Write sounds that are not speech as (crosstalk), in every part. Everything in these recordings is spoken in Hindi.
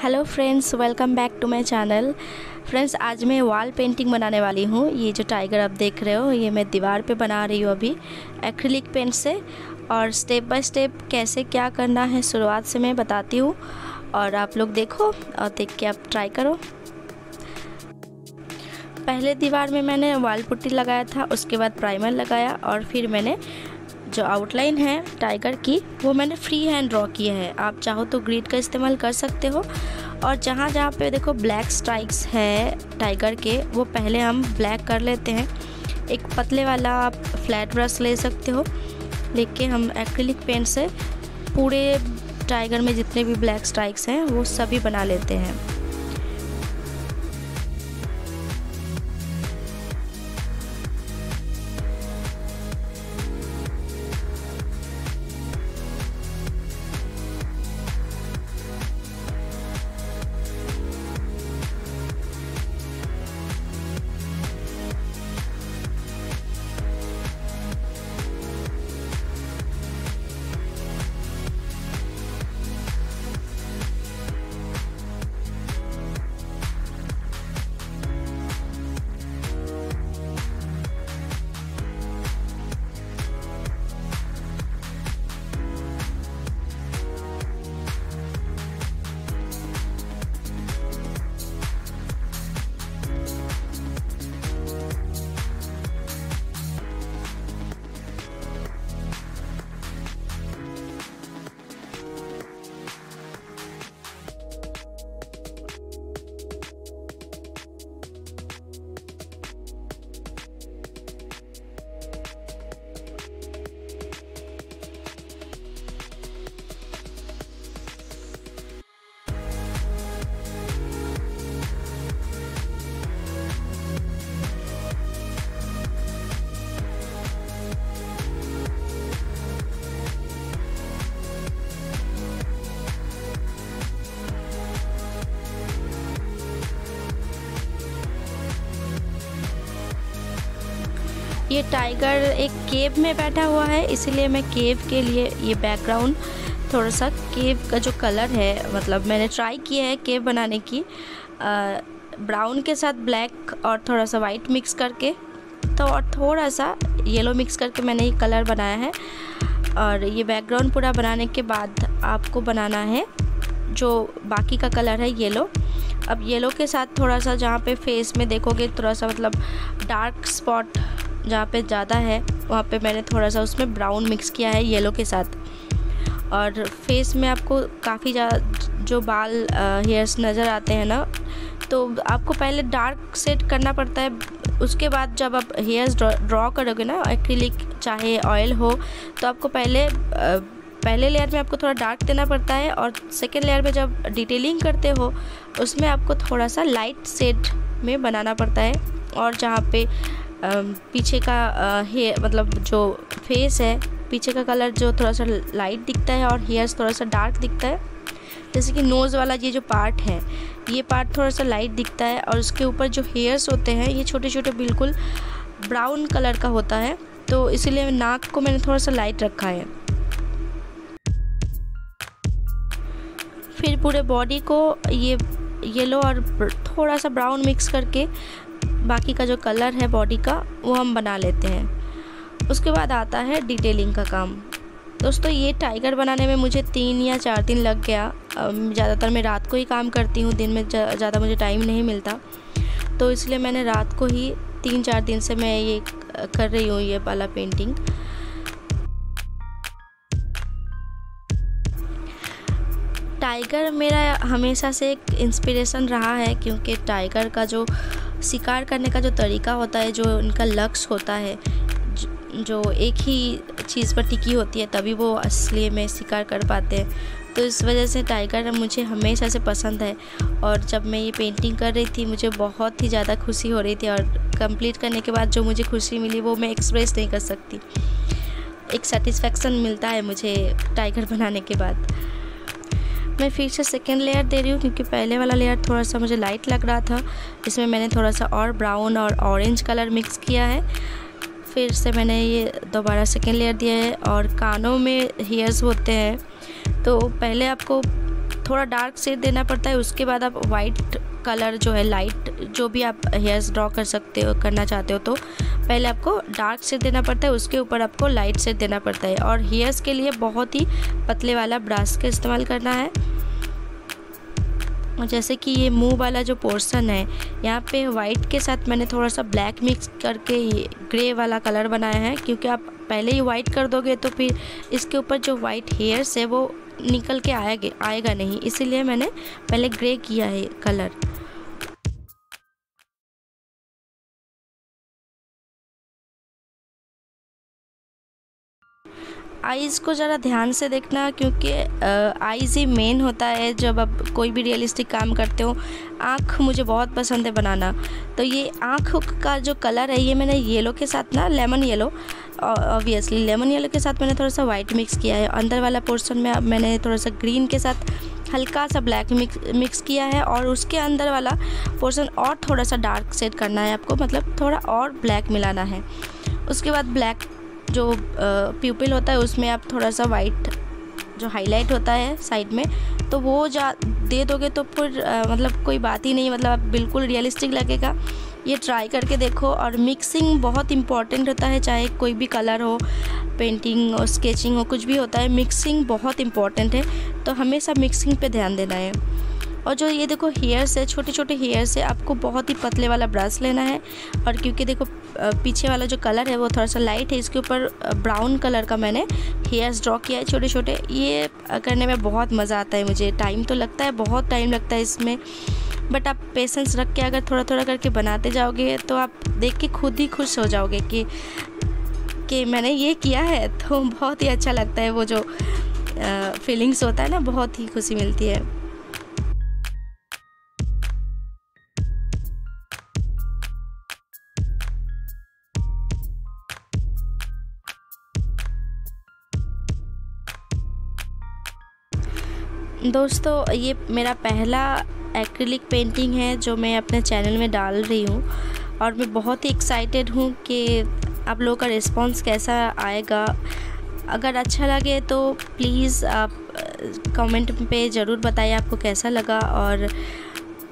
Hello friends welcome back to my channel friends आज मैं वॉल पेंटिंग बनाने वाली हूँ। ये जो टाइगर आप देख रहे हो, ये मैं दीवार पे बना रही हूँ अभी एक्रिलिक पेंट से। और स्टेप बाय स्टेप कैसे क्या करना है, शुरुआत से मैं बताती हूँ। और आप लोग देखो और देख के आप ट्राई करो। पहले दीवार में मैंने वॉल पुट्टी लगाया था, उसके बाद प्राइमर लगाया और फिर मैंने जो आउटलाइन है टाइगर की, वो मैंने फ्री हैंड ड्रॉ किया है। आप चाहो तो ग्रीड का इस्तेमाल कर सकते हो। और जहाँ जहाँ पे देखो ब्लैक स्ट्राइक्स है टाइगर के, वो पहले हम ब्लैक कर लेते हैं। एक पतले वाला आप फ्लैट ब्रश ले सकते हो। लेके हम एक्रिलिक पेंट से पूरे टाइगर में जितने भी ब्लैक स्ट्राइक्स हैं, वो सभी बना लेते हैं। ये टाइगर एक केव में बैठा हुआ है, इसलिए मैं केव के लिए ये बैकग्राउंड थोड़ा सा केव का जो कलर है मतलब मैंने ट्राई किया है केव बनाने की ब्राउन के साथ ब्लैक और थोड़ा सा वाइट मिक्स करके तो और थोड़ा सा येलो मिक्स करके मैंने ये कलर बनाया है, और ये बैकग्राउंड पूरा बनाने के बाद आपको बनाना है, जो बाकी का कलर है येलो अब येलो के साथ थोड़ा सा जहाँ पे फेस में देखोगे, थोड़ा सा मतलब डार्क स्पॉट जहाँ पे ज़्यादा है वहाँ पे मैंने थोड़ा सा उसमें ब्राउन मिक्स किया है येलो के साथ। और फेस में आपको काफ़ी ज़्यादा जो बाल हेयर्स नज़र आते हैं ना तो आपको पहले डार्क सेट करना पड़ता है। उसके बाद जब आप हेयर्स ड्रॉ करोगे ना एक्रिलिक चाहे ऑयल हो तो आपको पहले आ, पहले लेयर में आपको थोड़ा डार्क देना पड़ता है और सेकेंड लेयर में जब डिटेलिंग करते हो उसमें आपको थोड़ा सा लाइट सेट में बनाना पड़ता है। और जहाँ पे पीछे का हे मतलब जो फेस है, पीछे का कलर जो थोड़ा सा लाइट दिखता है और हेयर्स थोड़ा सा डार्क दिखता है। जैसे कि नोज़ वाला ये जो पार्ट है, ये पार्ट थोड़ा सा लाइट दिखता है और उसके ऊपर जो हेयर्स होते हैं, ये छोटे छोटे बिल्कुल ब्राउन कलर का होता है। तो इसीलिए नाक को मैंने थोड़ा सा लाइट रखा है। फिर पूरे बॉडी को ये येलो और थोड़ा सा ब्राउन मिक्स करके बाकी का जो कलर है बॉडी का, वो हम बना लेते हैं। उसके बाद आता है डिटेलिंग का काम। दोस्तों, ये टाइगर बनाने में मुझे तीन या चार दिन लग गया। ज़्यादातर मैं रात को ही काम करती हूँ, दिन में ज़्यादा मुझे टाइम नहीं मिलता। तो इसलिए मैंने रात को ही तीन चार दिन से मैं ये कर रही हूँ, ये वाला पेंटिंग टाइगर मेरा हमेशा से एक इंस्पिरेशन रहा है, क्योंकि टाइगर का जो शिकार करने का जो तरीका होता है, जो उनका लक्ष्य होता है, जो एक ही चीज़ पर टिकी होती है, तभी वो असली में शिकार कर पाते हैं। तो इस वजह से टाइगर मुझे हमेशा से पसंद है और जब मैं ये पेंटिंग कर रही थी, मुझे बहुत ही ज़्यादा खुशी हो रही थी और कंप्लीट करने के बाद जो मुझे खुशी मिली, वो मैं एक्सप्रेस नहीं कर सकती। एक सेटिस्फेक्शन मिलता है मुझे टाइगर बनाने के बाद। मैं फिर से सेकेंड लेयर दे रही हूँ, क्योंकि पहले वाला लेयर थोड़ा सा मुझे लाइट लग रहा था। इसमें मैंने थोड़ा सा और ब्राउन और ऑरेंज कलर मिक्स किया है। फिर से मैंने ये दोबारा सेकेंड लेयर दिया है और कानों में हेयर्स होते हैं। तो पहले आपको थोड़ा डार्क शेड देना पड़ता है, उसके बाद आप वाइट कलर जो है लाइट जो भी आप हेयर्स ड्रॉ कर सकते हो, करना चाहते हो तो पहले आपको डार्क शेड देना पड़ता है, उसके ऊपर आपको लाइट शेड देना पड़ता है। और हेयर्स के लिए बहुत ही पतले वाला ब्रश का इस्तेमाल करना है। जैसे कि ये मुँह वाला जो पोर्शन है, यहाँ पे वाइट के साथ मैंने थोड़ा सा ब्लैक मिक्स करके ये ग्रे वाला कलर बनाया है, क्योंकि आप पहले ही वाइट कर दोगे तो फिर इसके ऊपर जो वाइट हेयर्स है वो निकल के आएगा आएगा नहीं। इसीलिए मैंने पहले ग्रे किया है कलर आइज़ को ज़रा ध्यान से देखना, क्योंकि आइज़ ही मेन होता है जब आप कोई भी रियलिस्टिक काम करते हो। आँख मुझे बहुत पसंद है बनाना। तो ये आँख का जो कलर है, ये मैंने येलो के साथ ना lemon yellow obviously lemon yellow के साथ मैंने थोड़ा सा वाइट मिक्स किया है। अंदर वाला पोर्शन में मैंने थोड़ा सा ग्रीन के साथ हल्का सा ब्लैक मिक्स मिक्स किया है, और उसके अंदर वाला पोर्शन और थोड़ा सा डार्क सेट करना है आपको। मतलब थोड़ा और ब्लैक मिलाना है। उसके बाद ब्लैक जो प्यूपिल होता है, उसमें आप थोड़ा सा वाइट जो हाईलाइट होता है साइड में तो वो जा, दे दोगे तो फिर मतलब कोई बात ही नहीं मतलब आप बिल्कुल रियलिस्टिक लगेगा। ये ट्राई करके देखो और मिक्सिंग बहुत इंपॉर्टेंट होता है, चाहे कोई भी कलर हो पेंटिंग और स्केचिंग हो, कुछ भी होता है मिक्सिंग बहुत इंपॉर्टेंट है। तो हमेशा मिक्सिंग पे ध्यान देना है। और जो ये देखो हेयर्स है छोटे छोटे हेयर्स है, आपको बहुत ही पतले वाला ब्रश लेना है। और क्योंकि देखो पीछे वाला जो कलर है वो थोड़ा सा लाइट है, इसके ऊपर ब्राउन कलर का मैंने हेयर्स ड्रॉ किया है छोटे छोटे ये करने में बहुत मज़ा आता है मुझे। टाइम तो लगता है, बहुत टाइम लगता है इसमें। बट आप पेशेंस रख के अगर थोड़ा थोड़ा करके बनाते जाओगे तो आप देख के खुद ही खुश हो जाओगे कि कि मैंने ये किया है। (laughs) तो बहुत ही अच्छा लगता है वो जो फीलिंग्स होता है ना, बहुत ही खुशी मिलती है। दोस्तों, ये मेरा पहला एक्रिलिक पेंटिंग है जो मैं अपने चैनल में डाल रही हूँ और मैं बहुत ही एक्साइटेड हूँ कि आप लोगों का रिस्पांस कैसा आएगा। अगर अच्छा लगे तो प्लीज़ आप कमेंट पे ज़रूर बताइए आपको कैसा लगा और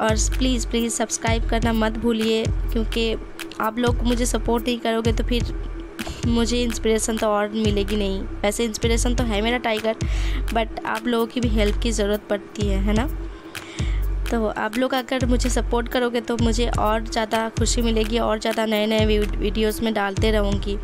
और प्लीज़ प्लीज़ सब्सक्राइब करना मत भूलिए, क्योंकि आप लोग मुझे सपोर्ट नहीं करोगे तो फिर मुझे इंस्पिरेशन तो और मिलेगी नहीं। वैसे इंस्पिरेशन तो है मेरा टाइगर बट आप लोगों की भी हेल्प की ज़रूरत पड़ती है है ना? तो आप लोग अगर मुझे सपोर्ट करोगे तो मुझे और ज़्यादा खुशी मिलेगी और ज़्यादा नए नए वीडियोज़ में डालते रहूँगी।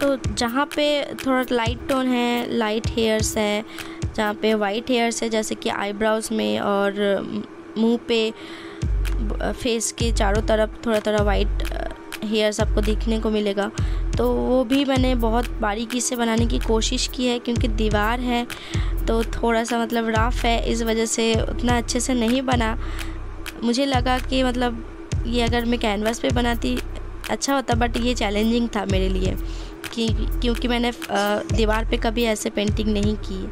तो जहाँ पे थोड़ा लाइट टोन है लाइट हेयर्स है, जहाँ पे वाइट हेयर्स है, जैसे कि आईब्राउज में और मुँह पे फेस के चारों तरफ़ थोड़ा थोड़ा वाइट हेयर्स आपको देखने को मिलेगा। तो वो भी मैंने बहुत बारीकी से बनाने की कोशिश की है क्योंकि दीवार है तो थोड़ा सा मतलब रफ है, इस वजह से उतना अच्छे से नहीं बना। मुझे लगा कि मतलब ये अगर मैं कैनवास पे बनाती अच्छा होता बट ये चैलेंजिंग था मेरे लिए। कि क्योंकि मैंने दीवार पे कभी ऐसे पेंटिंग नहीं की।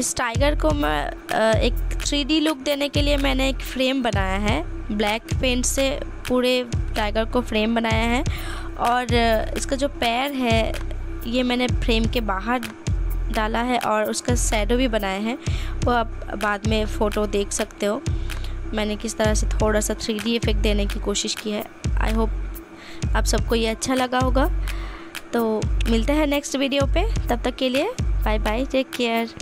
इस टाइगर को मैं एक थ्री लुक देने के लिए मैंने एक फ्रेम बनाया है। ब्लैक पेंट से पूरे टाइगर को फ्रेम बनाया है। और इसका जो पैर है, ये मैंने फ्रेम के बाहर डाला है और उसका सैडो भी बनाया है। वो आप बाद में फ़ोटो देख सकते हो। मैंने किस तरह से थोड़ा सा थ्री इफ़ेक्ट देने की कोशिश की है। आई होप आप सबको ये अच्छा लगा होगा। तो मिलते हैं नेक्स्ट वीडियो पे। तब तक के लिए बाय बाय टेक केयर